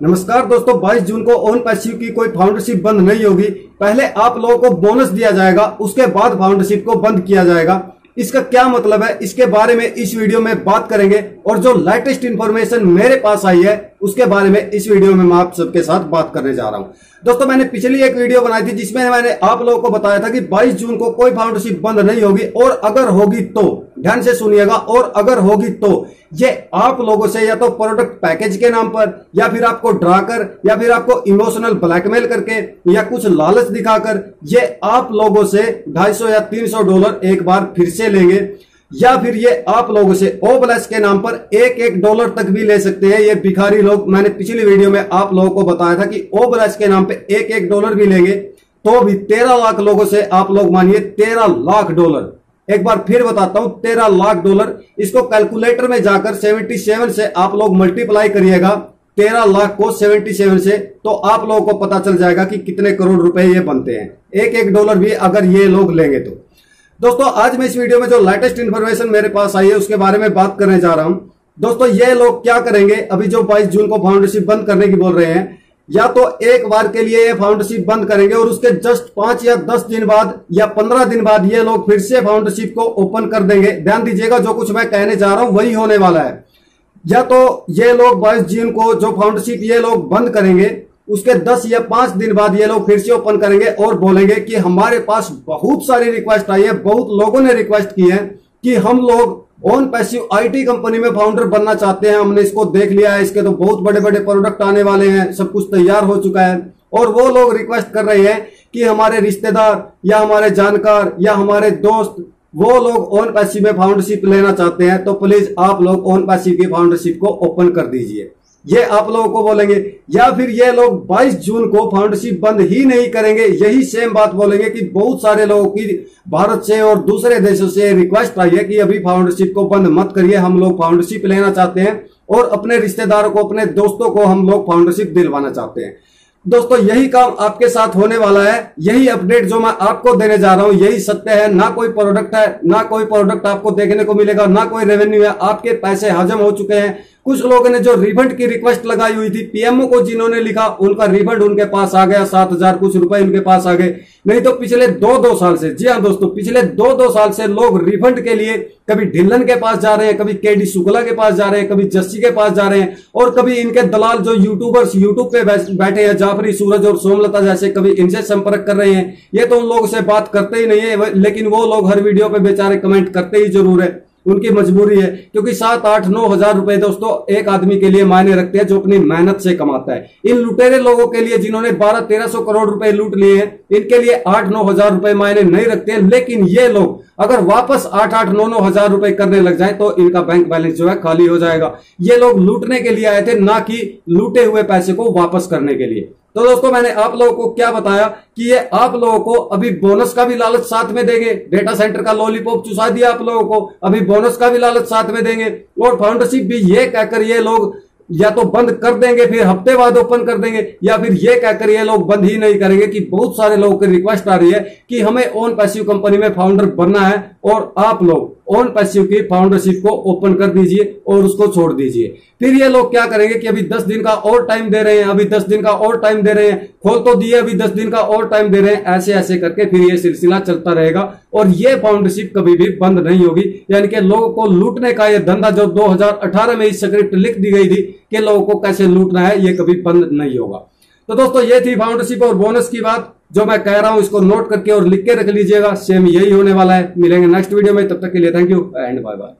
नमस्कार दोस्तों 22 जून को ओन पैसिव की कोई फाउंडरशिप बंद नहीं होगी। पहले आप लोगों को बोनस दिया जाएगा, उसके बाद फाउंडरशिप को बंद किया जाएगा। इसका क्या मतलब है, इसके बारे में इस वीडियो में बात करेंगे। और जो लेटेस्ट इंफॉर्मेशन मेरे पास आई है, उसके बारे में इस वीडियो में मैं आप सबके साथ बात करने जा रहा हूँ। दोस्तों, मैंने पिछली एक वीडियो बनाई थी, जिसमें मैंने आप लोगों को बताया था कि 22 जून को कोई फाउंडरशिप बंद नहीं होगी। और अगर होगी तो ध्यान से सुनिएगा, और अगर होगी तो। ये आप लोगों से या तो प्रोडक्ट पैकेज के नाम पर, या फिर आपको ड्रा कर या फिर आपको इमोशनल ब्लैकमेल करके, या कुछ लालच दिखाकर, ये आप लोगों से 250 या 300 डॉलर एक बार फिर से लेंगे, या फिर ये आप लोगों से ओबलेस के नाम पर एक एक डॉलर तक भी ले सकते हैं। ये भिखारी लोग, मैंने पिछली वीडियो में आप लोगों को बताया था कि ओबलेस के नाम पे एक एक डॉलर भी लेंगे तो भी तेरह लाख लोगों से आप लोग मानिए तेरह लाख डॉलर एक बार फिर बताता हूँ, तेरह लाख डॉलर। इसको कैलकुलेटर में जाकर सेवेंटी सेवन से आप लोग मल्टीप्लाई करिएगा। तेरह लाख को सेवेंटी सेवन से तो आप लोगों को पता चल जाएगा कि कितने करोड़ रुपए ये बनते हैं। एक एक डॉलर भी अगर ये लोग लेंगे तो। दोस्तों, आज मैं इस वीडियो में जो लेटेस्ट इंफॉर्मेशन मेरे पास आई है, उसके बारे में बात करने जा रहा हूँ। दोस्तों, ये लोग क्या करेंगे? अभी जो 22 जून को फाउंडरशिप बंद करने की बोल रहे हैं या तो एक बार के लिए ये फाउंडरशिप बंद करेंगे और उसके जस्ट पाँच या दस दिन बाद या पंद्रह दिन बाद ये लोग फिर से फाउंडरशिप को ओपन कर देंगे। ध्यान दीजिएगा, जो कुछ मैं कहने जा रहा हूँ वही होने वाला है। या तो ये लोग बाईस जून को जो फाउंडरशिप ये लोग बंद करेंगे, उसके 10 या पाँच दिन बाद ये लोग फिर से ओपन करेंगे और बोलेंगे कि हमारे पास बहुत सारी रिक्वेस्ट आई है, बहुत लोगों ने रिक्वेस्ट की है कि हम लोग ऑन पैसिव आईटी कंपनी में फाउंडर बनना चाहते हैं? हमने इसको देख लिया है। इसके तो बहुत बड़े बड़े प्रोडक्ट आने वाले हैं। सब कुछ तैयार हो चुका है। और वो लोग रिक्वेस्ट कर रहे हैं कि हमारे रिश्तेदार या हमारे जानकार या हमारे दोस्त, वो लोग ओन पैसिव में फाउंडरशिप लेना चाहते हैं। तो प्लीज़ आप लोग ओन पैसिव की फाउंडरशिप को ओपन कर दीजिए। ये आप लोगों को बोलेंगे, या फिर ये लोग 22 जून को फाउंडरशिप बंद ही नहीं करेंगे, यही सेम बात बोलेंगे कि बहुत सारे लोगों की भारत से और दूसरे देशों से रिक्वेस्ट आई है कि अभी फाउंडरशिप को बंद मत करिए, हम लोग फाउंडरशिप लेना चाहते हैं और अपने रिश्तेदारों को, अपने दोस्तों को हम लोग फाउंडरशिप दिलवाना चाहते हैं। दोस्तों, यही काम आपके साथ होने वाला है, यही अपडेट जो मैं आपको देने जा रहा हूँ, यही सत्य है, ना कोई प्रोडक्ट है, ना कोई प्रोडक्ट आपको देखने को मिलेगा, ना कोई रेवेन्यू है, आपके पैसे हजम हो चुके हैं कुछ लोगों ने जो रिफंड की रिक्वेस्ट लगाई हुई थी पीएमओ को जिन्होंने लिखा, उनका रिफंड उनके पास आ गया, सात हज़ार कुछ रुपए उनके पास आ गए। नहीं तो पिछले दो दो साल से, जी हाँ दोस्तों, पिछले दो दो साल से लोग रिफंड के लिए कभी ढिल्लन के पास जा रहे हैं, कभी केडी शुक्ला के पास जा रहे हैं, कभी जस्सी के पास जा रहे हैं, और कभी इनके दलाल जो यूट्यूबर्स यूट्यूब पे बैठे हैं जाफरी सूरज और सोमलता जैसे कभी इनसे संपर्क कर रहे हैं। ये तो उन लोगों से बात करते ही नहीं है, लेकिन वो लोग हर वीडियो पे बेचारे कमेंट करते ही ज़रूर है। उनकी मजबूरी है, क्योंकि सात, आठ, नौ हज़ार रुपए दोस्तों एक आदमी के लिए मायने रखते हैं जो अपनी मेहनत से कमाता है। इन लुटेरे लोगों के लिए जिन्होंने बारह, तेरह सौ करोड़ रुपए लूट लिए हैं, इनके लिए आठ, नौ हज़ार रुपए मायने नहीं रखते हैं, लेकिन ये लोग अगर वापस आठ आठ, नौ नौ हज़ार रुपए करने लग जाए तो इनका बैंक बैलेंस जो है खाली हो जाएगा। ये लोग लूटने के लिए आए थे, ना कि लूटे हुए पैसे को वापस करने के लिए। तो दोस्तों, मैंने आप लोगों को क्या बताया कि ये आप लोगों को अभी बोनस का भी लालच साथ में देंगे। डेटा सेंटर का लॉलीपॉप चुसा दिया आप लोगों को, अभी बोनस का भी लालच साथ में देंगे। और फाउंडरशिप भी ये कहकर ये लोग या तो बंद कर देंगे, फिर हफ़्ते बाद ओपन कर देंगे, या फिर ये कहकर ये लोग बंद ही नहीं करेंगे कि बहुत सारे लोगों की रिक्वेस्ट आ रही है कि हमें ओन पैसिव कंपनी में फाउंडर बनना है और आप लोग ओन पैसिव की फाउंडरशिप को ओपन कर दीजिए और उसको छोड़ दीजिए। फिर ये लोग क्या करेंगे कि अभी दस दिन का और टाइम दे रहे हैं, अभी दस दिन का और टाइम दे रहे हैं। खोल तो दिए, अभी दस दिन का और टाइम दे रहे हैं। ऐसे ऐसे करके फिर ये सिलसिला चलता रहेगा और ये फाउंडरशिप कभी भी बंद नहीं होगी। यानी कि लोगों को लूटने का यह धंधा जो 2018 में इस स्क्रिप्ट लिख दी गई थी कि लोगों को कैसे लूटना है, ये कभी बंद नहीं होगा। तो दोस्तों, ये थी फाउंडरशिप और बोनस की बात। जो मैं कह रहा हूँ, इसको नोट करके और लिख के रख लीजिएगा। सेम यही होने वाला है। मिलेंगे नेक्स्ट वीडियो में। तब तक के लिए thank you and bye bye